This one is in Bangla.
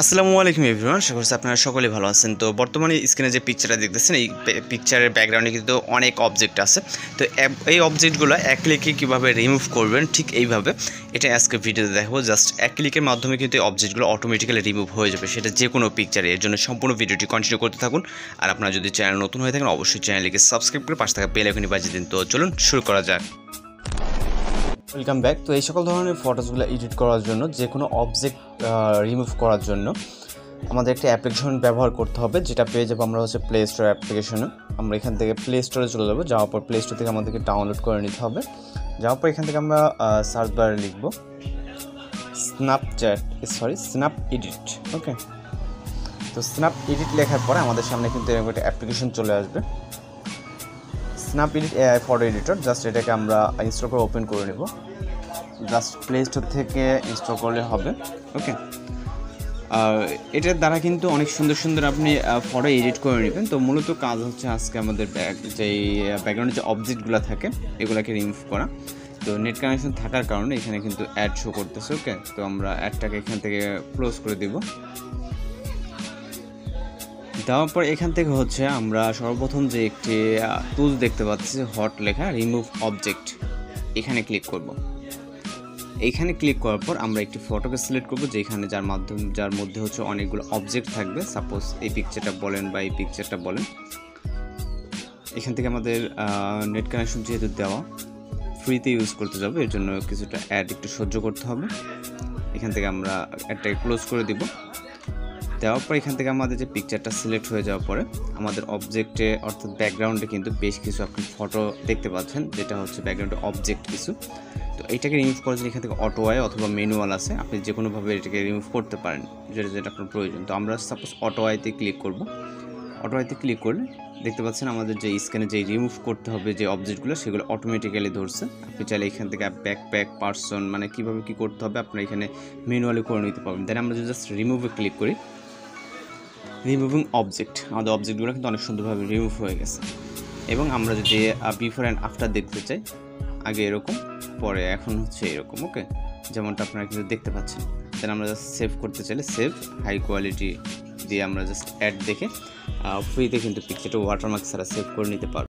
আসসালামু আলাইকুম এভরিওয়ান আশা করছি আপনারা সকলে ভালো আছেন। তো বর্তমানে স্ক্রিনে যে পিকচারটা দেখতেছেন, এই পিকচারের ব্যাকগ্রাউন্ডে কিন্তু অনেক অবজেক্ট আছে। তো এই অবজেক্টগুলো এক ক্লিকে কীভাবে রিমুভ করবেন, ঠিক এইভাবে এটা আজকে ভিডিওতে দেখাবো। জাস্ট এক ক্লিকের মাধ্যমে কিন্তু এই অবজেক্টগুলো অটোমেটিক্যালি রিমুভ হয়ে যাবে। সেটা যে কোনো পিকচারে এর জন্য সম্পূর্ণ ভিডিওটি কন্টিনিউ করতে থাকুন। আর আপনারা যদি চ্যানেল নতুন হয়ে থাকেন, অবশ্যই চ্যানেলটিকে সাবস্ক্রাইব করে পাশে থাকা বেল বাজিয়ে দিন। তো চলুন, শুরু করা যাক। ওয়েলকাম ব্যাক তো এই সকল ধরনের ফটোসগুলো এডিট করার জন্য যে কোনো অবজেক্ট রিমুভ করার জন্য আমাদের একটা অ্যাপ্লিকেশন ব্যবহার করতে হবে, যেটা পেয়ে যাব আমরা হচ্ছে প্লে স্টোর অ্যাপ্লিকেশনে আমরা এখান থেকে প্লে স্টোরে চলে যাব, যাওয়ার পর প্লে স্টোর থেকে আমাদেরকে ডাউনলোড করে নিতে হবে। যাওয়ার পর এখান থেকে আমরা সার্চ বারে লিখব। Snapchat sorry snap edit okay তো স্ন্যাপ এডিট লেখার পরে আমাদের সামনে কিন্তু এরকম একটা অ্যাপ্লিকেশন চলে আসবে। Snap edit AI photo editor just এটাকে আমরা ইনস্টল করে ওপেন করে নেব। জাস্ট প্লে স্টোর থেকে ইনস্টল করলে হবে ওকে এটার দ্বারা কিন্তু অনেক সুন্দর সুন্দর আপনি ফটো এডিট করে নেবেন। তো মূলত কাজ হচ্ছে আজকে আমাদের ব্যাক যেই ব্যাকগ্রাউন্ডে যে অবজেক্টগুলো থাকে, এগুলোকে রিমুভ করা। তো নেট কানেকশন থাকার কারণে এখানে কিন্তু অ্যাড শো করতেছে ওকে তো আমরা অ্যাডটাকে এখান থেকে ক্লোজ করে দিব। দেওয়ার পর এখান থেকে হচ্ছে আমরা সর্বপ্রথম যে একটি টুল দেখতে পাচ্ছি হট লেখা রিমুভ অবজেক্ট এখানে ক্লিক করব। এইখানে ক্লিক করার পর আমরা একটি ফটোকে সিলেক্ট করব, যেখানে যার মাধ্যম, যার মধ্যে হচ্ছে অনেকগুলো অবজেক্ট থাকবে। সাপোজ এই পিকচারটা বলেন বা এই পিকচারটা বলেন। এখান থেকে আমাদের নেট কানেকশন যেহেতু দেওয়া ফ্রিতে ইউজ করতে যাব, এর জন্য কিছুটা অ্যাড একটু সহ্য করতে হবে। এখান থেকে আমরা অ্যাডটাকে ক্লোজ করে দিব। দেওয়ার পর এখান থেকে আমাদের যে পিকচারটা সিলেক্ট হয়ে যাওয়ার পরে আমাদের অবজেক্টে অর্থাৎ ব্যাকগ্রাউন্ডে কিন্তু বেশ কিছু আপনি ফটো দেখতে পাচ্ছেন, যেটা হচ্ছে ব্যাকগ্রাউন্ডে অবজেক্ট কিছু। তো এটাকে রিমুভ করার জন্য এখান থেকে অটো আয় অথবা ম্যানুয়াল আছে, আপনি যে কোনোভাবে এটাকে রিমুভ করতে পারেন, যেটা যেটা আপনার প্রয়োজন। তো আমরা সাপোজ অটো আইতে ক্লিক করব। অটো আইতে ক্লিক করলে দেখতে পাচ্ছেন আমাদের যে স্ক্যানে যে রিমুভ করতে হবে যে অবজেক্টগুলো সেগুলো অটোমেটিক্যালি ধরছে। আপনি চাইলে এখান থেকে ব্যাকপ্যাক পার্সন মানে কীভাবে কী করতে হবে, আপনার এখানে ম্যানুয়ালি করে নিতে পারবেন। দেন আমরা যদি জাস্ট রিমুভে ক্লিক করি রিমুভিং অবজেক্ট আমাদের অবজেক্টগুলো কিন্তু অনেক সুন্দরভাবে রিমুভ হয়ে গেছে। এবং আমরা যদি বিফোর অ্যান্ড আফটার দেখতে চাই, আগে এরকম, পরে এখন হচ্ছে এরকম ওকে যেমনটা আপনারা কিন্তু দেখতে পাচ্ছেন। দেন আমরা জাস্ট সেভ করতে চাইলে সেভ হাই কোয়ালিটি দিয়ে আমরা জাস্ট অ্যাড দেখে ফ্রিতে কিন্তু পিকচারটা ওয়াটারমার্ক ছাড়া সেভ করে নিতে পারব।